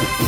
thank you